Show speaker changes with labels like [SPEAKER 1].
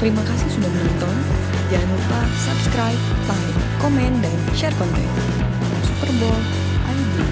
[SPEAKER 1] Terima kasih sudah menonton. Jangan lupa subscribe, like, komen, dan share konten. Super Bowl, I.